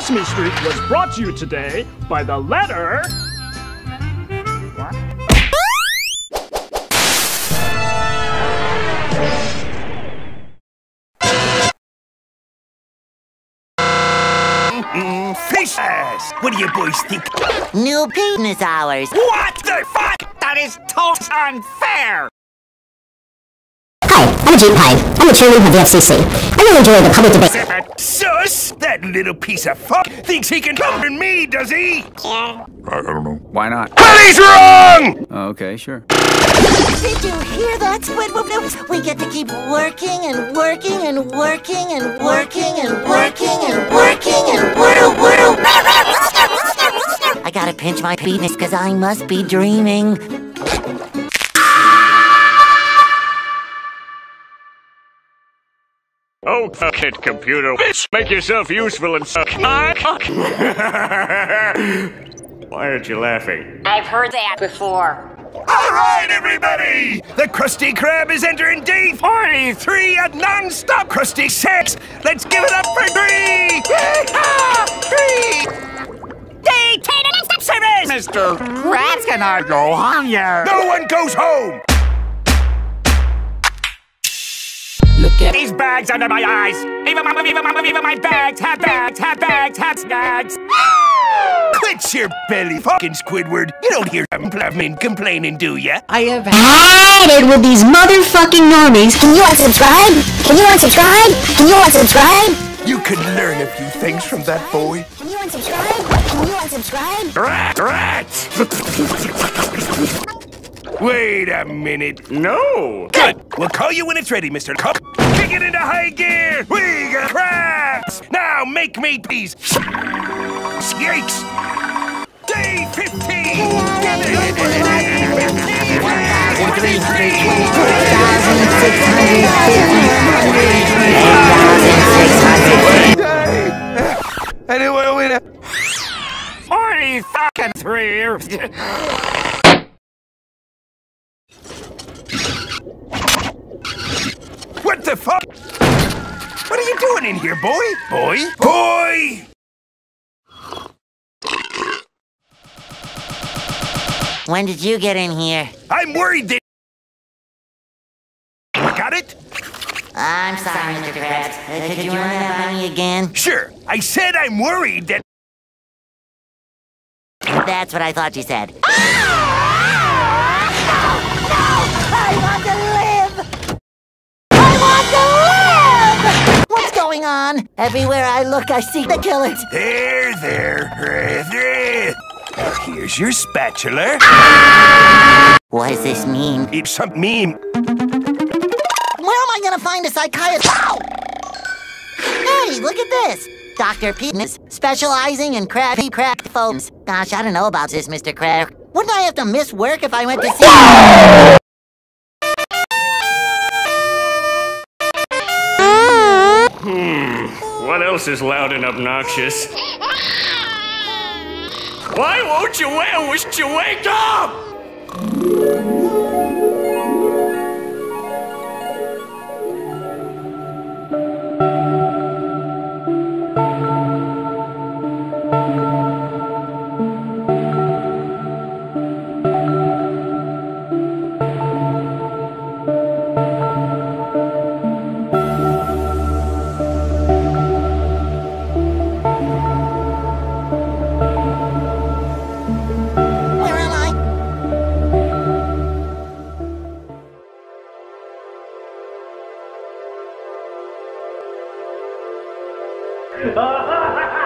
Sesame Street was brought to you today by the letter. What? Mm, fish ass! What do you boys think? New penis hours. What the fuck? That is totally unfair! Hi, I'm Ajit Pai. I'm the chairman of the FCC. I really enjoy the public debate. That sus! That little piece of fuck thinks he can govern me, does he? I, I don't know. Why not? Well, he's wrong! Oh, okay, sure. Did you hear that, Squidward? We get to keep working and working and working and working and working and working and wordle wordle. I gotta pinch my penis because I must be dreaming. Oh, fuck it, computer. Bitch, make yourself useful and suck. Why aren't you laughing? I've heard that before. All right, everybody! The Krusty Krab is entering day 43 at non-stop Krusty sex. Let's give it up for three! three! Day 10 at non-stop service! Mr. Krabs cannot go home yet. No one goes home! Look at These bags under my eyes! Even my, even my, even my bags have bags, have bags, have bags! Quit your belly fucking Squidward! You don't hear them blabbing complaining, do ya? I have Had it with these motherfucking normies. Can you unsubscribe? Can you unsubscribe? Can you unsubscribe? You could learn a few things from that boy. Can you unsubscribe? Can you unsubscribe? Rat, rat! Wait a minute. No! Good. We'll call you when it's ready, Mr. Cup. It into high gear. We got crabs. Now make me peace. Yikes. Day 15. Anyway, it. Forty fucking three. What the fuck? What are you doing in here, boy? Boy? Boy! When did you get in here? I'm worried that. Got it? I'm sorry, Mr. Krabs. Uh, could you run that by me again? Sure. I said I'm worried that. That's what I thought you said. I on? Everywhere I look, I see the killers. There, there. Here's your spatula. What does this mean? It's some meme. Where am I gonna find a psychiatrist? Ow! Hey, look at this! Dr. Penis, specializing in crappy crack foams. Gosh, I don't know about this, Mr. Crab. Wouldn't I have to miss work if I went to see What else is loud and obnoxious? Why won't you wait? Wish you wake up? Ha ha ha!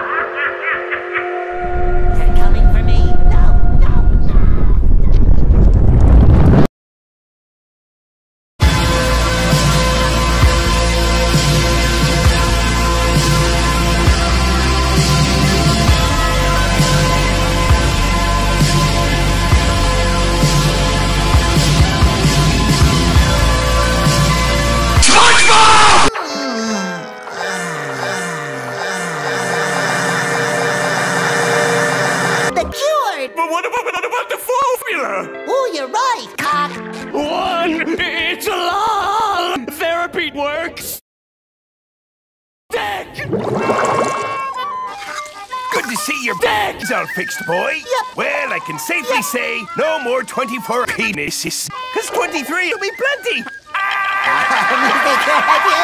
You're right, cock. One, it's a law. Therapy works. Dick. Good to see your bag's all fixed, boy. Yep. Well, I can safely say no more 24 penises. Because 23 will be plenty. They can't-